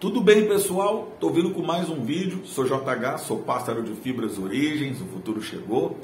Tudo bem, pessoal? Estou vindo com mais um vídeo. Sou JH, sou pássaro de fibras origens, o futuro chegou.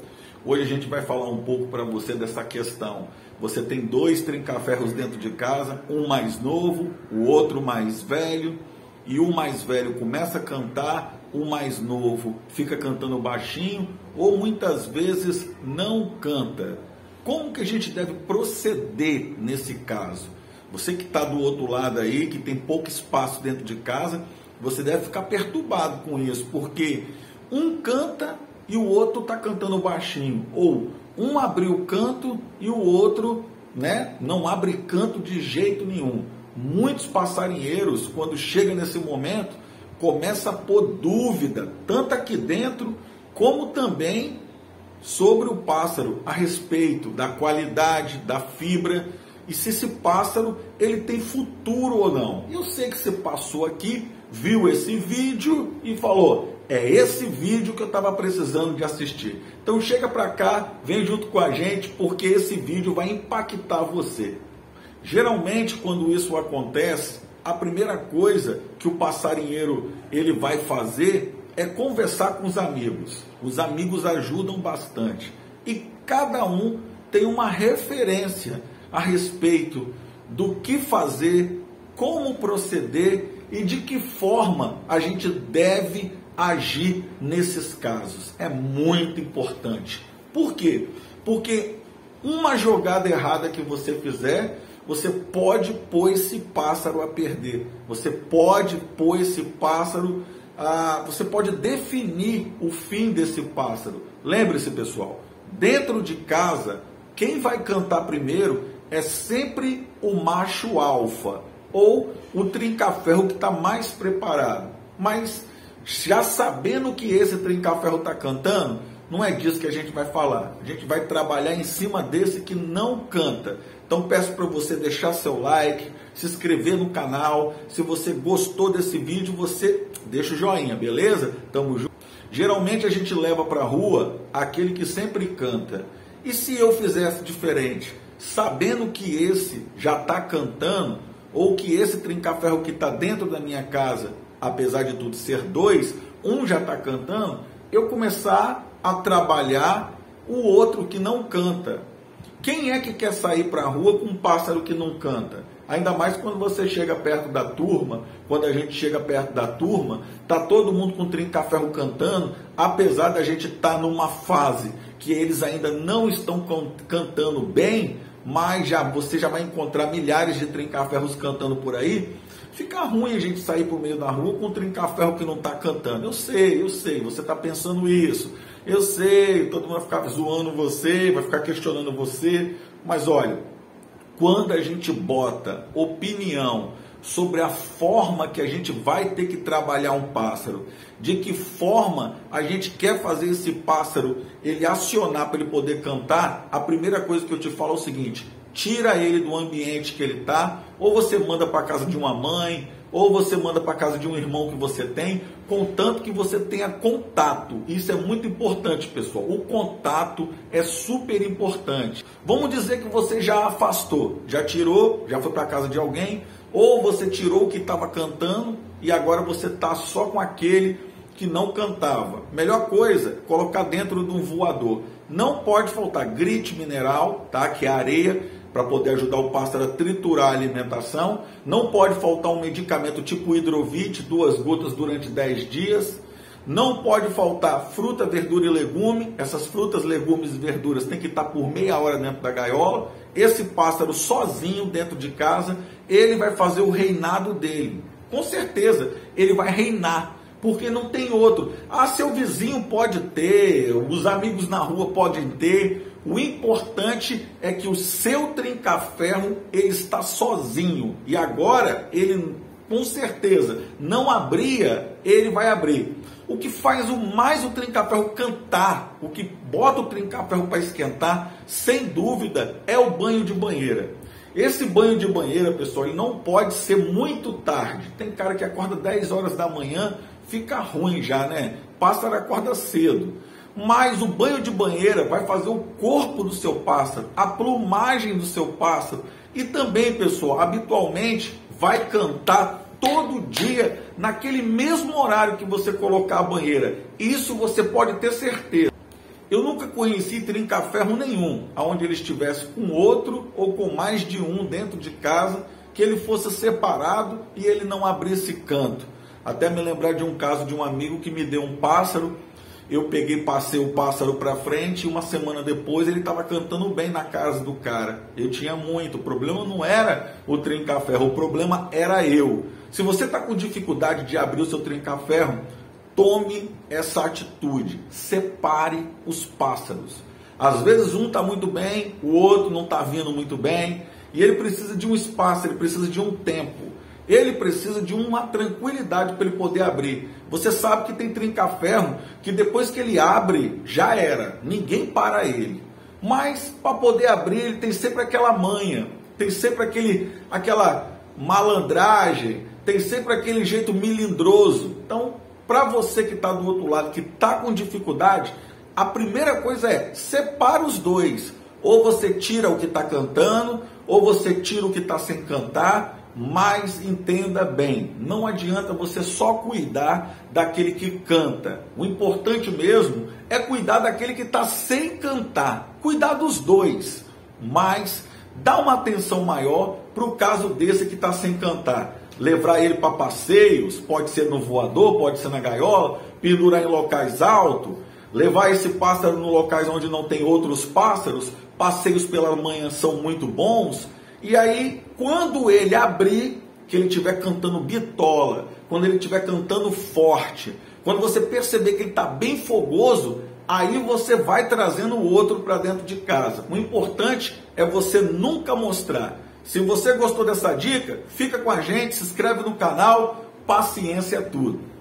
Hoje a gente vai falar um pouco para você dessa questão. Você tem dois trincaferros dentro de casa, um mais novo, o outro mais velho, e o mais velho começa a cantar, o mais novo fica cantando baixinho ou muitas vezes não canta. Como que a gente deve proceder nesse caso? Você que está do outro lado aí, que tem pouco espaço dentro de casa, você deve ficar perturbado com isso, porque um canta e o outro está cantando baixinho, ou um abriu o canto e o outro né, não abre canto de jeito nenhum. Muitos passarinheiros, quando chega nesse momento, começa a pôr dúvida, tanto aqui dentro como também sobre o pássaro, a respeito da qualidade, da fibra e se esse pássaro ele tem futuro ou não. Eu sei que você passou aqui, viu esse vídeo e falou: é esse vídeo que eu estava precisando de assistir. Então chega para cá, vem junto com a gente, porque esse vídeo vai impactar você. Geralmente, quando isso acontece, a primeira coisa que o passarinheiro ele vai fazer é conversar com os amigos. Os amigos ajudam bastante e cada um tem uma referência a respeito do que fazer, como proceder e de que forma a gente deve agir nesses casos. É muito importante. Por quê? Porque uma jogada errada que você fizer, você pode pôr esse pássaro a perder. Você pode pôr esse pássaro a. Você pode definir o fim desse pássaro. Lembre-se, pessoal, dentro de casa, quem vai cantar primeiro é sempre o macho alfa ou o trincaferro que está mais preparado. Mas já sabendo que esse trincaferro está cantando, não é disso que a gente vai falar. A gente vai trabalhar em cima desse que não canta. Então peço para você deixar seu like, se inscrever no canal. Se você gostou desse vídeo, você deixa o joinha, beleza? Tamo junto. Geralmente a gente leva para rua aquele que sempre canta. E se eu fizesse diferente? Sabendo que esse já está cantando, ou que esse trincaferro que está dentro da minha casa, apesar de tudo ser dois, um já está cantando, eu começar a trabalhar o outro que não canta. Quem é que quer sair para a rua com um pássaro que não canta? Ainda mais quando você chega perto da turma, quando a gente chega perto da turma, tá todo mundo com trincaferro cantando, apesar da gente estar tá numa fase que eles ainda não estão cantando bem, mas já você já vai encontrar milhares de trincaferros cantando por aí. Fica ruim a gente sair por meio da rua com um trincaferro que não está cantando. Eu sei, eu sei, você está pensando isso. Eu sei, todo mundo vai ficar zoando você, vai ficar questionando você. Mas olha, quando a gente bota opinião sobre a forma que a gente vai ter que trabalhar um pássaro, de que forma a gente quer fazer esse pássaro ele acionar para ele poder cantar, a primeira coisa que eu te falo é o seguinte: tira ele do ambiente que ele está, ou você manda para casa de uma mãe, ou você manda para casa de um irmão que você tem, contanto que você tenha contato. Isso é muito importante, pessoal. O contato é super importante. Vamos dizer que você já afastou, já tirou, já foi para casa de alguém, ou você tirou o que estava cantando e agora você está só com aquele que não cantava. Melhor coisa, colocar dentro de um voador. Não pode faltar grite mineral, tá? Que é areia para poder ajudar o pássaro a triturar a alimentação. Não pode faltar um medicamento tipo hidrovite, duas gotas durante 10 dias. Não pode faltar fruta, verdura e legume. Essas frutas, legumes e verduras têm que estar por meia hora dentro da gaiola. Esse pássaro sozinho dentro de casa, ele vai fazer o reinado dele. Com certeza, ele vai reinar, porque não tem outro. Ah, seu vizinho pode ter, os amigos na rua podem ter, o importante é que o seu trincaferro ele está sozinho e agora ele com certeza não abria, ele vai abrir. O que faz o mais o trincaferro cantar, o que bota o trincaferro para esquentar, sem dúvida, é o banho de banheira. Esse banho de banheira, pessoal, ele não pode ser muito tarde. Tem cara que acorda 10 horas da manhã, fica ruim já, né? Pássaro acorda cedo mas o banho de banheira vai fazer o corpo do seu pássaro, a plumagem do seu pássaro e também, pessoal, habitualmente vai cantar todo dia, naquele mesmo horário que você colocar a banheira. Isso você pode ter certeza. Eu nunca conheci trinca-ferro nenhum, onde ele estivesse com outro ou com mais de um dentro de casa, que ele fosse separado e ele não abrisse canto. Até me lembrar de um caso de um amigo que me deu um pássaro eu peguei, passei o pássaro para frente e uma semana depois ele estava cantando bem na casa do cara. Eu tinha muito. O problema não era o trinca-ferro, o problema era eu. Se você está com dificuldade de abrir o seu trinca-ferro, tome essa atitude. Separe os pássaros. Às vezes um está muito bem, o outro não está vindo muito bem, e ele precisa de um espaço, ele precisa de um tempo. Ele precisa de uma tranquilidade para ele poder abrir. Você sabe que tem trinca-ferro que depois que ele abre, já era. Ninguém para ele. Mas para poder abrir, ele tem sempre aquela manha, tem sempre aquele, aquela malandragem, tem sempre aquele jeito milindroso. Então, para você que está do outro lado, que está com dificuldade, a primeira coisa é separa os dois. Ou você tira o que está cantando, ou você tira o que está sem cantar, mas entenda bem, não adianta você só cuidar daquele que canta. O importante mesmo é cuidar daquele que está sem cantar. Cuidar dos dois, mas dá uma atenção maior para o caso desse que está sem cantar. Levar ele para passeios, pode ser no voador, pode ser na gaiola, pendurar em locais altos, levar esse pássaro no locais onde não tem outros pássaros. Passeios pela manhã são muito bons e aí, quando ele abrir, que ele estiver cantando bitola, quando ele estiver cantando forte, quando você perceber que ele está bem fogoso, aí você vai trazendo o outro para dentro de casa. O importante é você nunca mostrar. Se você gostou dessa dica, fica com a gente, se inscreve no canal, paciência é tudo.